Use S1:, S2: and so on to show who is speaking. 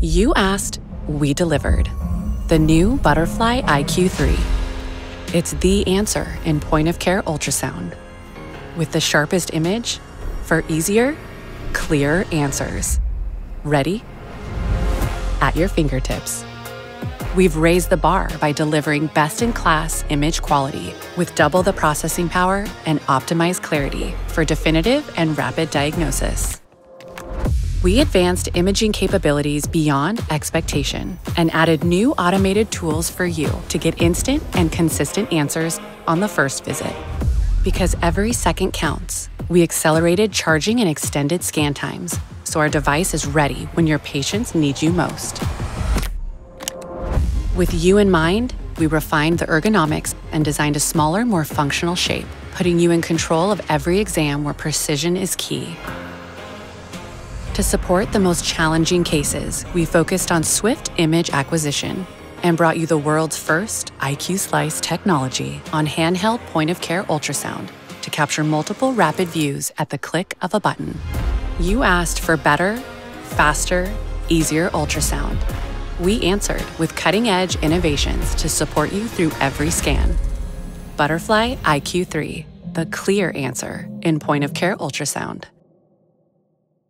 S1: You asked, we delivered. The new Butterfly iQ3. It's the answer in point of care ultrasound. With the sharpest image for easier, clear answers. Ready? At your fingertips. We've raised the bar by delivering best in class image quality with double the processing power and optimized clarity for definitive and rapid diagnosis. We advanced imaging capabilities beyond expectation and added new automated tools for you to get instant and consistent answers on the first visit. Because every second counts, we accelerated charging and extended scan times so our device is ready when your patients need you most. With you in mind, we refined the ergonomics and designed a smaller, more functional shape, putting you in control of every exam where precision is key. To support the most challenging cases, we focused on swift image acquisition and brought you the world's first IQ Slice technology on handheld point of care ultrasound to capture multiple rapid views at the click of a button. You asked for better, faster, easier ultrasound. We answered with cutting edge innovations to support you through every scan. Butterfly iQ3, the clear answer in point of care ultrasound.